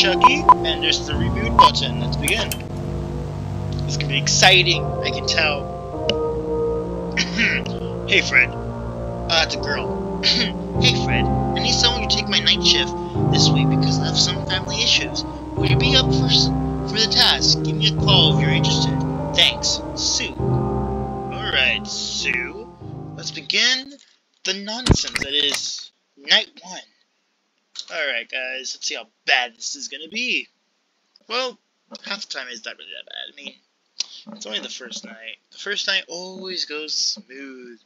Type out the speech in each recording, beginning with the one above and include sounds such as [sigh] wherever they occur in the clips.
Chucky, and there's the reboot button. Let's begin. It's gonna be exciting, I can tell. [clears throat] hey, Fred. Uh, it's a girl. [clears throat] hey, Fred. I need someone to take my night shift this week because I have some family issues. Would you be up for, for the task? Give me a call if you're interested. Thanks, Sue. Alright, Sue. Let's begin the nonsense that is night one. Alright, guys, let's see how bad this is gonna be. Well, half the time it's not really that bad. I mean, it's only the first night. The first night always goes smooth.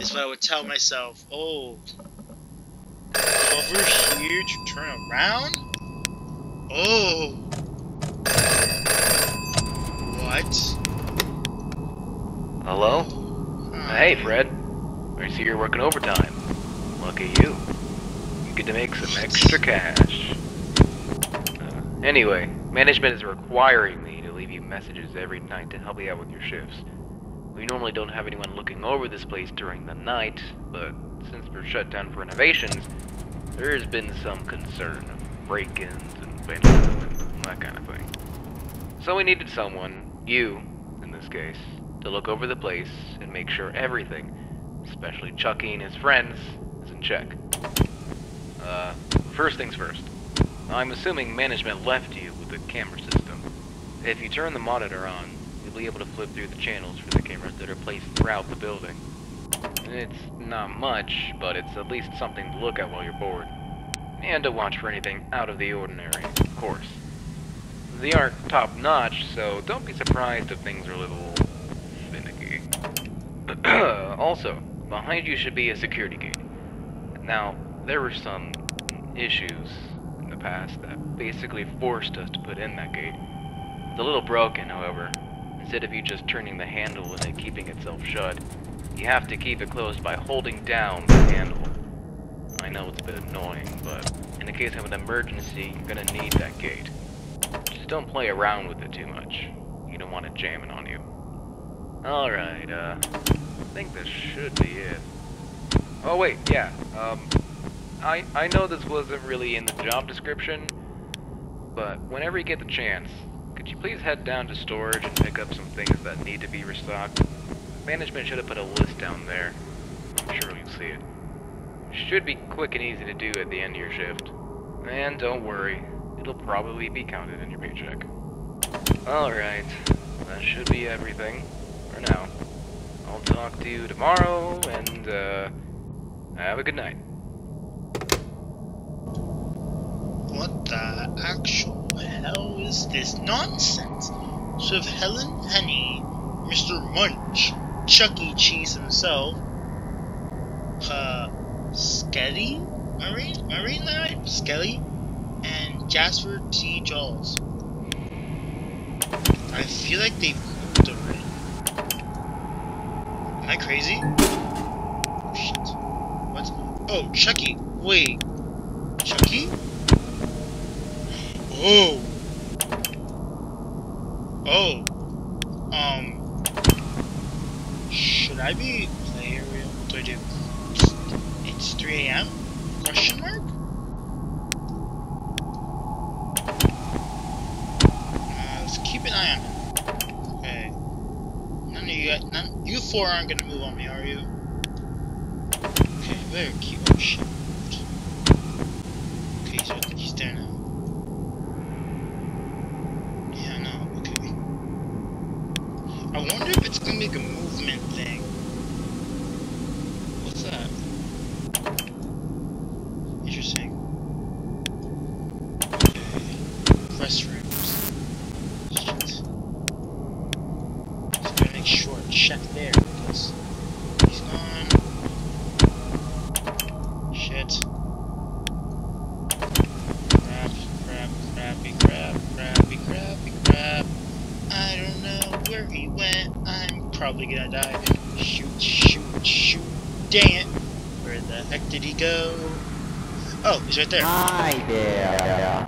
Is what I would tell myself. Oh, over here to turn around? Oh. What? Hello? Hi. Hey, Fred. I see you're working overtime. Look at you. Get to make some extra cash. Uh, anyway, management is requiring me to leave you messages every night to help you out with your shifts. We normally don't have anyone looking over this place during the night, but since we're shut down for renovations, there has been some concern of break-ins and vandalism and that kind of thing. So we needed someone, you in this case, to look over the place and make sure everything, especially Chucky and his friends, is in check. Uh, first things first. I'm assuming management left you with the camera system. If you turn the monitor on, you'll be able to flip through the channels for the cameras that are placed throughout the building. It's not much, but it's at least something to look at while you're bored. And to watch for anything out of the ordinary, of course. They aren't top notch, so don't be surprised if things are a little finicky. [clears throat] also, behind you should be a security gate. Now, there were some issues in the past that basically forced us to put in that gate. It's a little broken, however. Instead of you just turning the handle and it keeping itself shut, you have to keep it closed by holding down the handle. I know it's a bit annoying, but in the case of an emergency, you're gonna need that gate. Just don't play around with it too much. You don't want it jamming on you. Alright, uh, I think this should be it. Oh wait, yeah, um, I, I know this wasn't really in the job description, but whenever you get the chance, could you please head down to storage and pick up some things that need to be restocked? Management should have put a list down there. I'm sure you'll see it. Should be quick and easy to do at the end of your shift. And don't worry, it'll probably be counted in your paycheck. Alright, that should be everything for now. I'll talk to you tomorrow, and, uh, have a good night. What the actual hell is this nonsense? So if Helen Henny, Mr. Munch, Chuck E. Cheese himself, uh, Skelly? I that right? Skelly? And Jasper T. Jowls. I feel like they've moved already. Am I crazy? Oh, shit. What? Oh, Chucky. Wait. Chucky? Oh. Oh. Um. Should I be real? Do I do? It's 3 a.m. Question mark. Uh, let's keep an eye on him. Okay. None of you, got, none. You four aren't gonna move on me, are you? Okay, better keep. Oh shit. Okay, so he's there now. Yeah, no, okay. I wonder if it's gonna make a movement thing. What's that? Interesting. Okay. Restrooms. Shit. Just gotta make sure I check there because he's gone. Shit. Crap, crap, crappy, crap, crappy, crappy, crap. I don't he went. I'm probably gonna die. Shoot, shoot, shoot. Dang it. Where the heck did he go? Oh, he's right there. Hi there.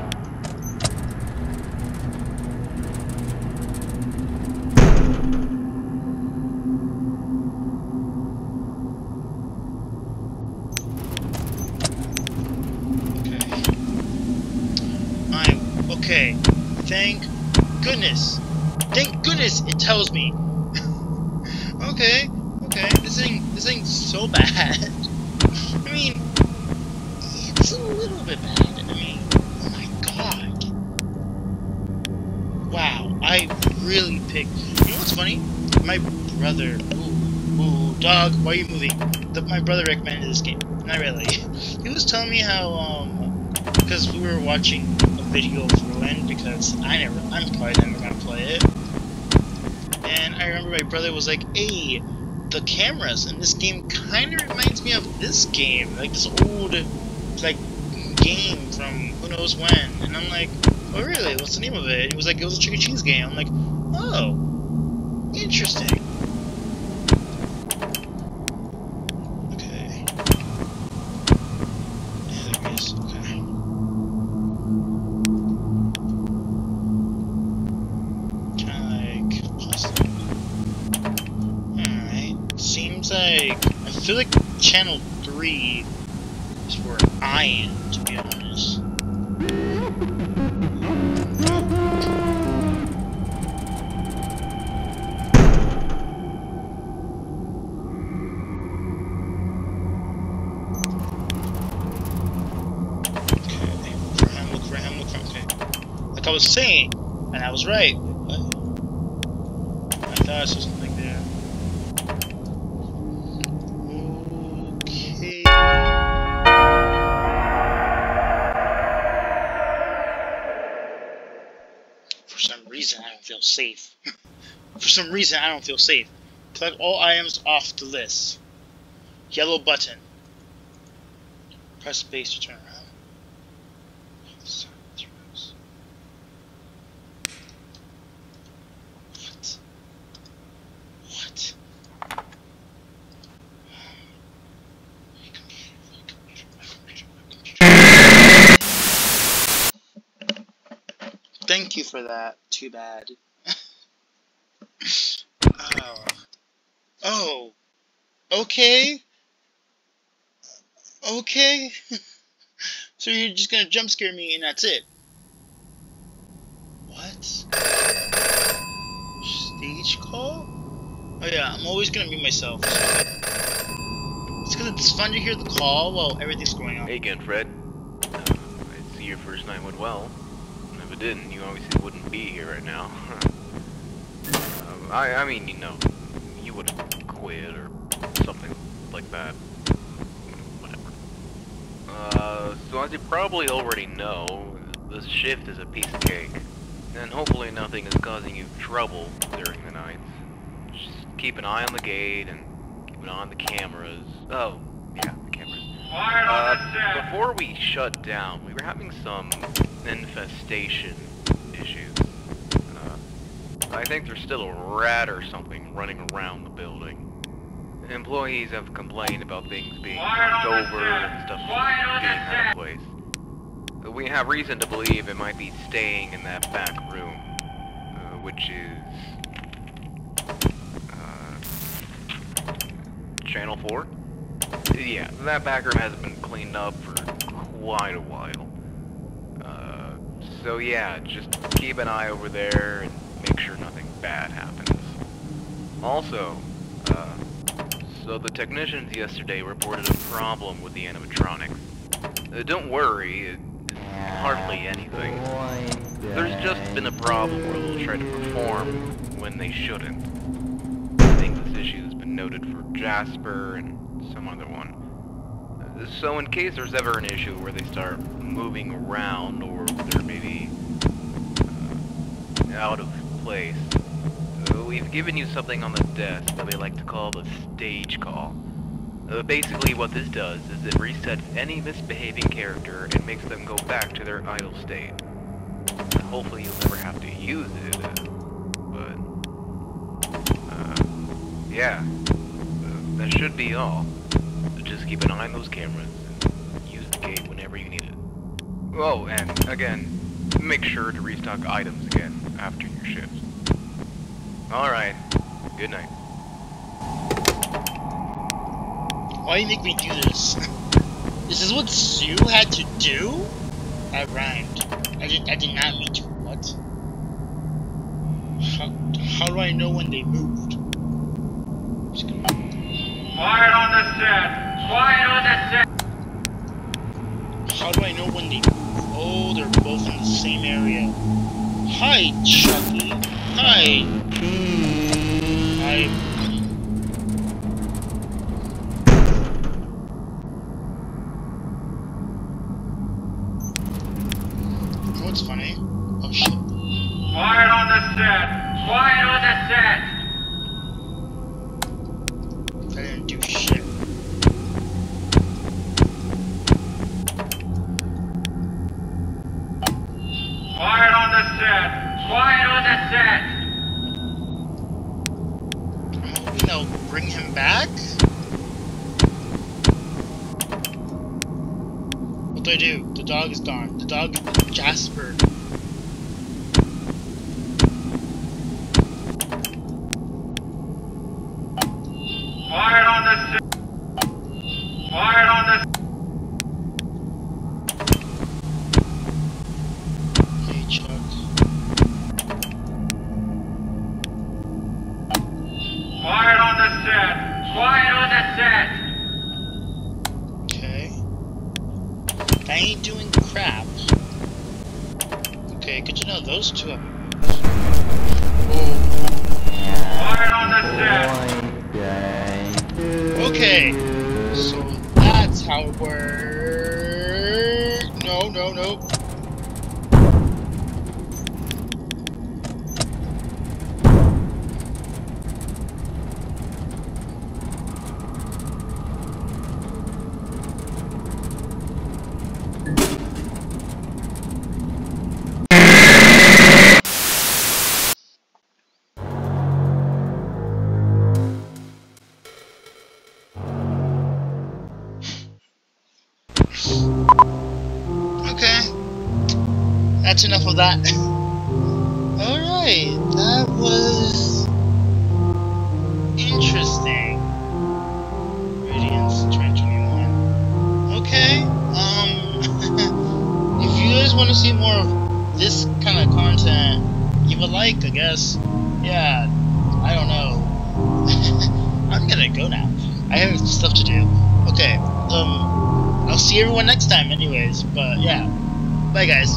Okay. I Okay, thank goodness. Thank goodness it tells me. [laughs] okay, okay, this ain't this ain't so bad. [laughs] I mean, it's a little bit bad. I mean, oh my god. Wow, I really picked. You know what's funny? My brother. Ooh, ooh, dog, why are you moving? The, my brother recommended this game. Not really. [laughs] he was telling me how um, because we were watching a video of Ruin because I never, I'm probably never gonna play it. And I remember my brother was like, "Hey, the cameras in this game kind of reminds me of this game, like this old, like game from who knows when." And I'm like, "Oh really? What's the name of it?" It was like it was a Chuck E. Cheese game. I'm like, "Oh, interesting." Okay. Yeah, there it is. Okay. Kind of like possible. Alright. Seems like I feel like channel three is where I am, to be honest. Was saying, and I was right. What? I thought I saw safe. For some reason, I don't feel safe. Collect all items off the list. Yellow button. Press space to turn around. What? What? Thank you for that. Too bad. oh. Oh. Okay. Okay. [laughs] so you're just gonna jump scare me and that's it. What? Stage call? Oh yeah, I'm always gonna mute myself. It's because it's fun to hear the call while everything's going on. Hey again, Fred. Uh, I see your first night went well. If it didn't, you obviously wouldn't be here right now. [laughs] um, I, I mean, you know, you would have quit or something like that. Whatever. Uh, so as you probably already know, this shift is a piece of cake. And hopefully nothing is causing you trouble during the nights. Just keep an eye on the gate and keep an eye on the cameras. Oh, yeah, the cameras. Uh, before we shut down, we were having some infestation issues. Uh, I think there's still a rat or something running around the building. Employees have complained about things being knocked over and stuff being out of place. Uh, We have reason to believe it might be staying in that back room, uh, which is... Uh, Channel 4? Yeah, that back room hasn't been cleaned up for quite a while. Uh, so yeah, just keep an eye over there and make sure nothing bad happens. Also, uh, so the technicians yesterday reported a problem with the animatronics. Uh, don't worry, it- it's hardly anything. There's just been a problem where they'll try to perform when they shouldn't. I think this issue has been noted for Jasper and some other one. Uh, So in case there's ever an issue where they start moving around or they're maybe uh, out of place, we've given you something on the desk that we like to call the stage call. Uh, basically what this does is it resets any misbehaving character and makes them go back to their idle state. Hopefully you'll never have to use it, uh, but... Uh, yeah. Uh, that should be all. Just keep an eye on those cameras and use the gate whenever you need it. Oh, and again, make sure to restock items again after your shifts. Alright, good night. Why do you make me do this? [laughs] This is this what Sue had to do? I rhymed. I did, I did not mean to. What? How, how do I know when they moved? Just gonna- Quiet on the set. Quiet on the set. How do I know when they move? Oh, they're both in the same area. Hi, Chucky. Hi. Funny? Oh shit. Quiet on the set. Quiet on the set. I didn't do shit. Quiet on the set. Quiet on the set. I'm hoping they'll bring him back? What do I do? The dog is gone. The dog, Jasper. Quiet on the set. Quiet on the Hey, Chuck. Quiet on the set. Quiet on the set. Okay. I ain't doing crap. Okay, good to know those two okay. So that's how it works. No, no, no. Enough of that. [laughs] Alright, that was interesting. Radiance 2021. Okay, um [laughs] if you guys want to see more of this kind of content, leave a like, I guess. Yeah, I don't know. [laughs] I'm gonna go now. I have stuff to do. Okay, um I'll see everyone next time anyways, but yeah. Bye guys.